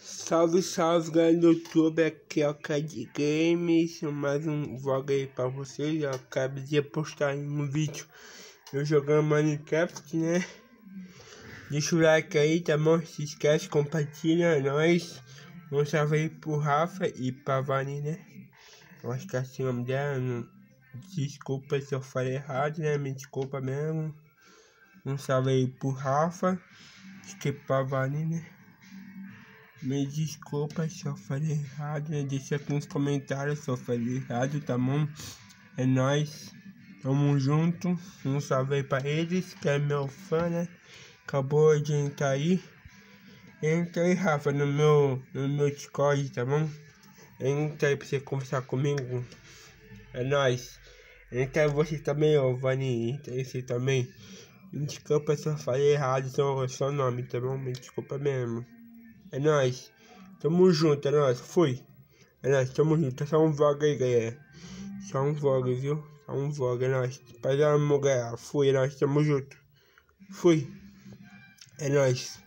Salve, salve galera do YouTube, aqui é o Cad Games, mais um vlog aí pra vocês, eu acabei de postar um vídeo eu jogando Minecraft, né? Deixa o like aí, tá bom? Se esquece, compartilha, é nóis. Um salve aí pro Rafa e pra Vani, né? Eu acho que é assim o nome dela, não... desculpa se eu falei errado, né? Me desculpa mesmo. Um salve aí pro Rafa, acho que pra Vani, né? Me desculpa se eu falei errado, né? Deixa aqui nos comentários se eu falei errado, tá bom? É nóis. Tamo junto. Um salve aí pra eles, que é meu fã, né? Acabou de entrar aí. Entra aí, Rafa, no meu, no meu Discord, tá bom? Entra aí pra você conversar comigo. É nóis. Entra aí você também, ó, Vani. Entra aí você também. Me desculpa se eu falei errado seu, seu nome, tá bom? Me desculpa mesmo. É nóis. Tamo junto, é nóis. Fui. É nóis, tamo junto. É só um vlog aí, galera. Só um vlog, viu? Só um vlog, é nóis. Rapaziada, galera. Fui, é nóis. Tamo junto. Fui. É nóis.